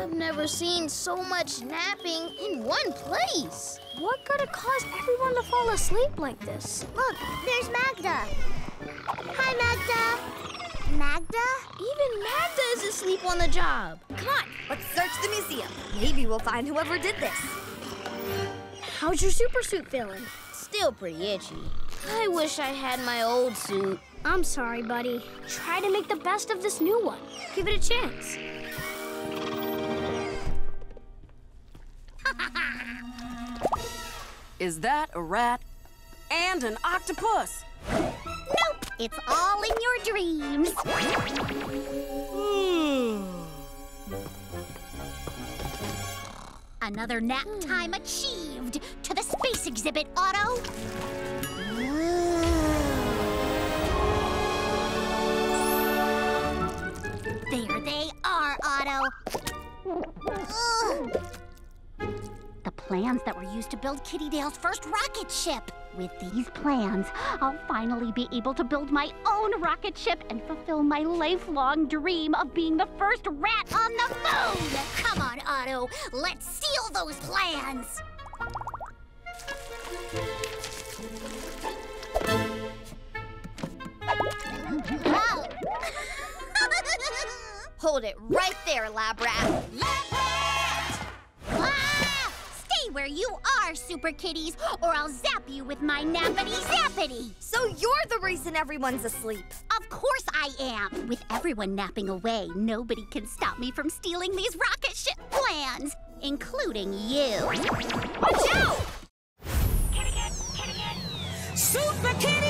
I've never seen so much napping in one place. What could have caused everyone to fall asleep like this? Look, there's Magda. Hi, Magda. Magda? Even Magda is asleep on the job. Come on, let's search the museum. Maybe we'll find whoever did this. How's your super suit feeling? Still pretty itchy. I wish I had my old suit. I'm sorry, buddy. Try to make the best of this new one. Give it a chance. Is that a rat? And an octopus? Nope, it's all in your dreams. Another nap hmm. time achieved. To the space exhibit, Otto. Otto. Ugh. The plans that were used to build Kittydale's first rocket ship. With these plans, I'll finally be able to build my own rocket ship and fulfill my lifelong dream of being the first rat on the moon! Come on, Otto, let's steal those plans! Hold it right there, lab rat. Lab Ah! Stay where you are, Super Kitties, or I'll zap you with my nappity zappity! So you're the reason everyone's asleep. Of course I am! With everyone napping away, nobody can stop me from stealing these rocket ship plans, including you. Watch out! Super Kitty!